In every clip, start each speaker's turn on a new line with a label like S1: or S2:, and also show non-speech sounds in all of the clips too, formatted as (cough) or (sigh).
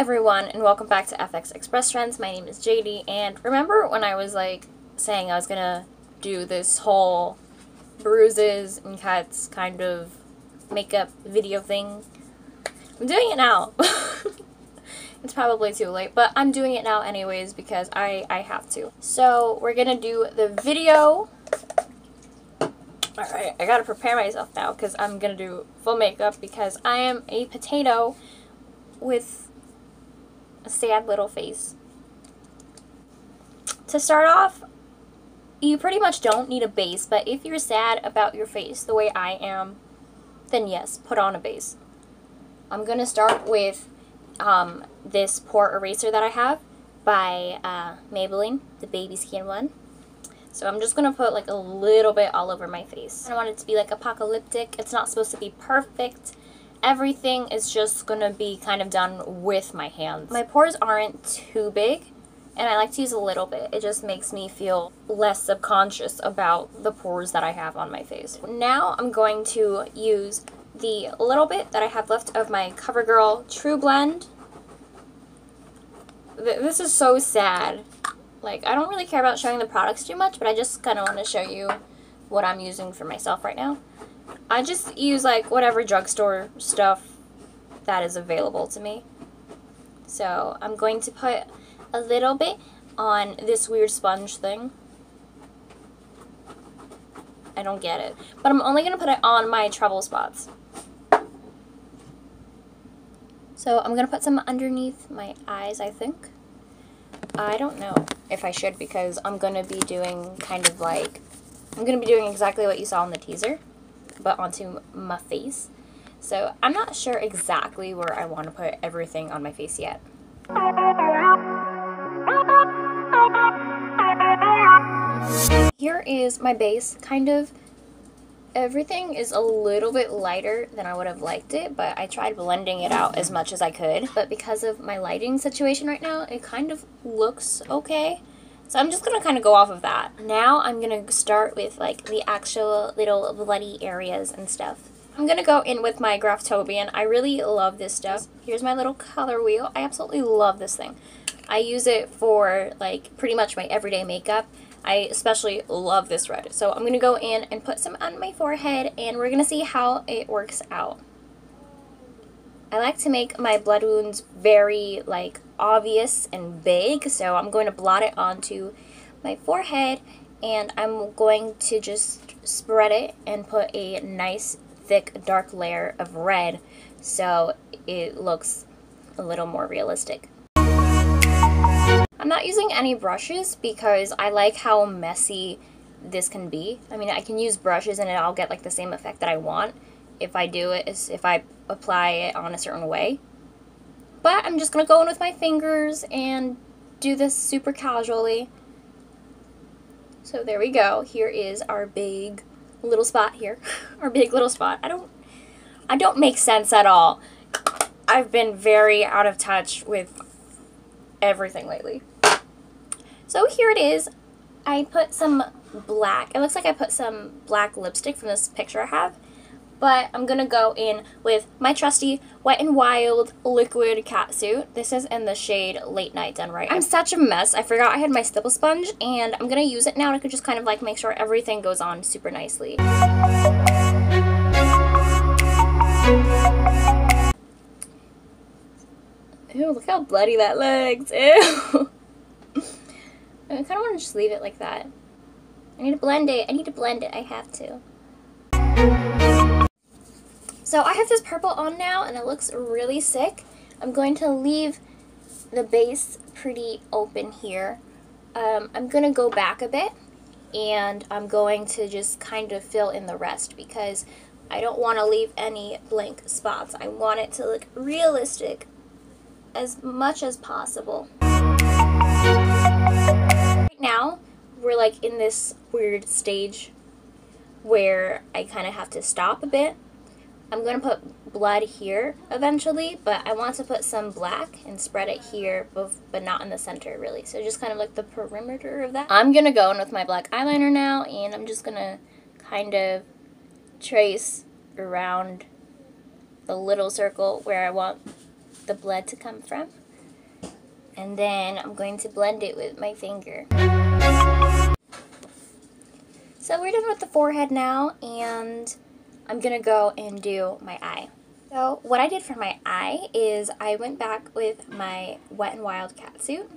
S1: everyone and welcome back to FX Express Trends. My name is Jadie and remember when I was like saying I was gonna do this whole bruises and cuts kind of makeup video thing? I'm doing it now. (laughs) it's probably too late, but I'm doing it now anyways because I, I have to. So we're gonna do the video. Alright, I gotta prepare myself now because I'm gonna do full makeup because I am a potato with a sad little face. To start off, you pretty much don't need a base, but if you're sad about your face the way I am, then yes, put on a base. I'm going to start with um, this pore eraser that I have by uh, Maybelline, the baby skin one. So I'm just going to put like a little bit all over my face. I don't want it to be like apocalyptic. It's not supposed to be perfect everything is just to be kind of done with my hands. My pores aren't too big, and I like to use a little bit. It just makes me feel less subconscious about the pores that I have on my face. Now I'm going to use the little bit that I have left of my CoverGirl True Blend. This is so sad. Like, I don't really care about showing the products too much, but I just kind of want to show you what I'm using for myself right now. I just use like whatever drugstore stuff that is available to me. So I'm going to put a little bit on this weird sponge thing. I don't get it. But I'm only going to put it on my trouble spots. So I'm going to put some underneath my eyes, I think. I don't know if I should because I'm going to be doing kind of like, I'm going to be doing exactly what you saw in the teaser but onto my face. So I'm not sure exactly where I want to put everything on my face yet. Here is my base, kind of. Everything is a little bit lighter than I would have liked it, but I tried blending it out as much as I could. But because of my lighting situation right now, it kind of looks okay. So I'm just going to kind of go off of that. Now I'm going to start with like the actual little bloody areas and stuff. I'm going to go in with my Graftobian. I really love this stuff. Here's my little color wheel. I absolutely love this thing. I use it for like pretty much my everyday makeup. I especially love this red. So I'm going to go in and put some on my forehead and we're going to see how it works out. I like to make my blood wounds very like obvious and big so I'm going to blot it onto my forehead and I'm going to just spread it and put a nice thick dark layer of red so it looks a little more realistic. I'm not using any brushes because I like how messy this can be. I mean I can use brushes and I'll get like the same effect that I want if I do it, if I apply it on a certain way. But I'm just going to go in with my fingers and do this super casually. So there we go. Here is our big little spot here. (laughs) our big little spot. I don't I don't make sense at all. I've been very out of touch with everything lately. So here it is. I put some black. It looks like I put some black lipstick from this picture I have but I'm to go in with my trusty Wet n Wild Liquid Catsuit. This is in the shade Late Night Done Right. I'm such a mess. I forgot I had my stipple sponge, and I'm to use it now to just kind of like make sure everything goes on super nicely. Ew, look how bloody that looks. Ew. (laughs) I kind of want to just leave it like that. I need to blend it. I need to blend it. I have to. So I have this purple on now and it looks really sick. I'm going to leave the base pretty open here. Um, I'm going to go back a bit and I'm going to just kind of fill in the rest because I don't want to leave any blank spots. I want it to look realistic as much as possible. Right now, we're like in this weird stage where I kind of have to stop a bit I'm going to put blood here eventually, but I want to put some black and spread it here, but not in the center really. So just kind of like the perimeter of that. I'm going to go in with my black eyeliner now, and I'm just going to kind of trace around the little circle where I want the blood to come from. And then I'm going to blend it with my finger. So we're done with the forehead now, and I'm going to go and do my eye. So what I did for my eye is I went back with my Wet n Wild cat suit,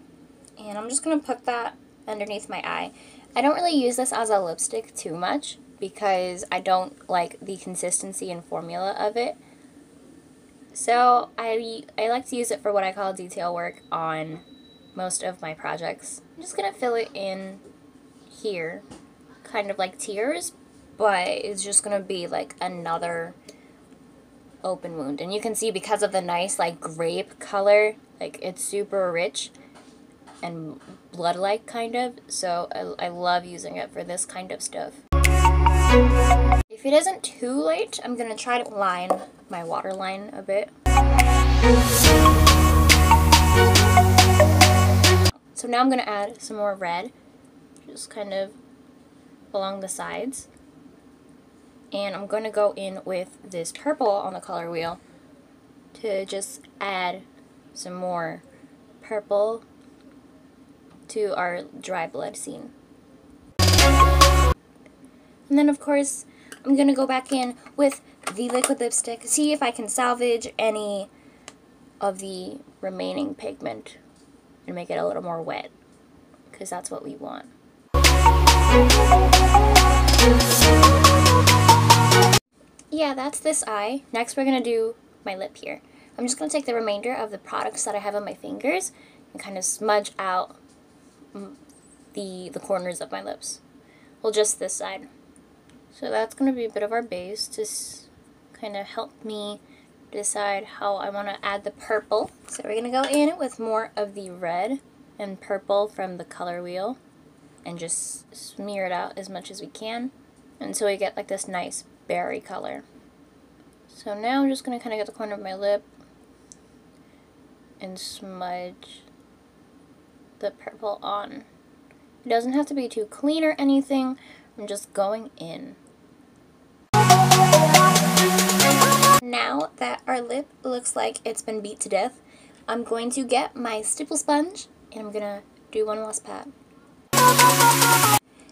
S1: and I'm just going to put that underneath my eye. I don't really use this as a lipstick too much because I don't like the consistency and formula of it. So I, I like to use it for what I call detail work on most of my projects. I'm just going to fill it in here, kind of like tears, but it's just going to be like another open wound. And you can see because of the nice like grape color, like it's super rich and blood-like kind of. So I, I love using it for this kind of stuff. If it isn't too late, I'm going to try to line my waterline a bit. So now I'm going to add some more red, just kind of along the sides. And I'm going to go in with this purple on the color wheel to just add some more purple to our dry blood scene. And then of course, I'm going to go back in with the liquid lipstick, see if I can salvage any of the remaining pigment and make it a little more wet, because that's what we want. Yeah, that's this eye. Next we're going to do my lip here. I'm just going to take the remainder of the products that I have on my fingers and kind of smudge out mm, the, the corners of my lips. Well, just this side. So that's going to be a bit of our base to kind of help me decide how I want to add the purple. So we're going to go in with more of the red and purple from the color wheel and just smear it out as much as we can until we get like this nice berry color. So now I'm just going to kind of get the corner of my lip and smudge the purple on. It doesn't have to be too clean or anything. I'm just going in. Now that our lip looks like it's been beat to death, I'm going to get my stipple sponge and I'm going to do one last pat.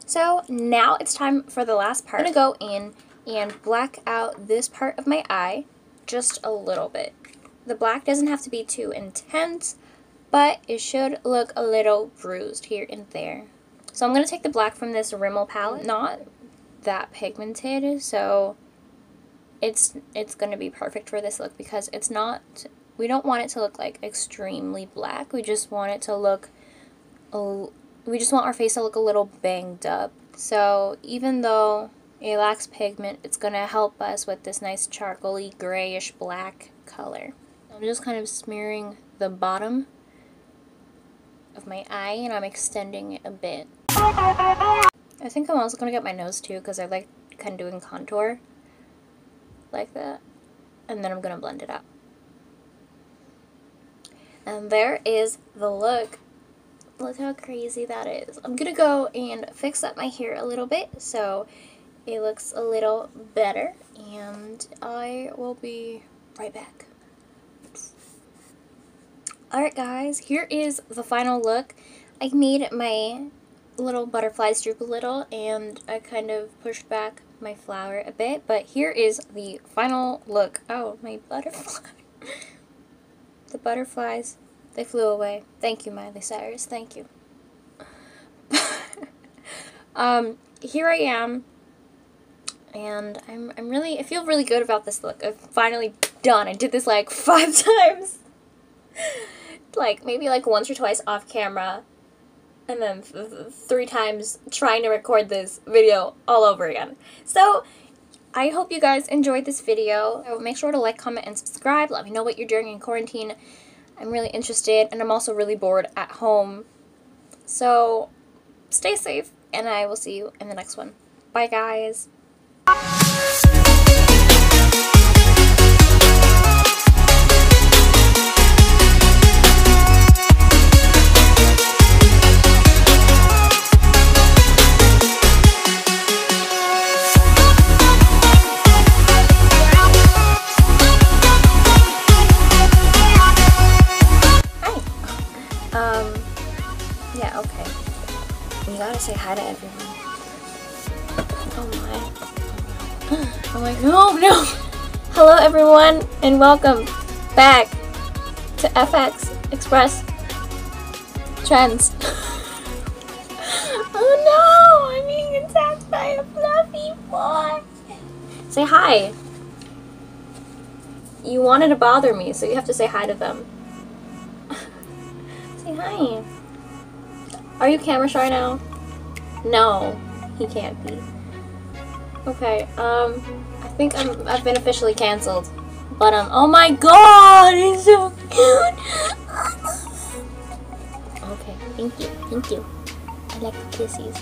S1: So now it's time for the last part. I'm going to go in and black out this part of my eye just a little bit. The black doesn't have to be too intense, but it should look a little bruised here and there. So I'm going to take the black from this Rimmel palette, not that pigmented, so it's it's going to be perfect for this look because it's not, we don't want it to look like extremely black, we just want it to look, a, we just want our face to look a little banged up. So even though it lacks pigment, it's going to help us with this nice charcoaly grayish black color. I'm just kind of smearing the bottom of my eye and I'm extending it a bit. I think I'm also going to get my nose too because I like kind of doing contour like that. And then I'm going to blend it out. And there is the look. Look how crazy that is. I'm going to go and fix up my hair a little bit so it looks a little better. And I will be right back. Alright guys, here is the final look. I made my little butterflies droop a little and I kind of pushed back my flower a bit, but here is the final look. Oh, my butterfly. (laughs) the butterflies, they flew away. Thank you, Miley Cyrus. Thank you. (laughs) um, here I am, and I'm, I'm really, I feel really good about this look. I'm finally done. I did this like (laughs) five times like maybe like once or twice off camera and then th three times trying to record this video all over again. So I hope you guys enjoyed this video. So make sure to like, comment, and subscribe. Let me know what you're doing in quarantine. I'm really interested and I'm also really bored at home. So stay safe and I will see you in the next one. Bye guys. Oh. Um, yeah, okay. You gotta say hi to everyone. Oh my. Oh my, no, no! Hello everyone, and welcome back to FX Express Trends. (laughs) oh no! I'm being attacked by a fluffy boy! Say hi! You wanted to bother me, so you have to say hi to them. (laughs) say hi. Are you camera shy now? No, he can't be. Okay, um, I think I'm, I've been officially canceled. But, um, oh my god, he's so cute! okay, thank you, thank you. I like the kisses.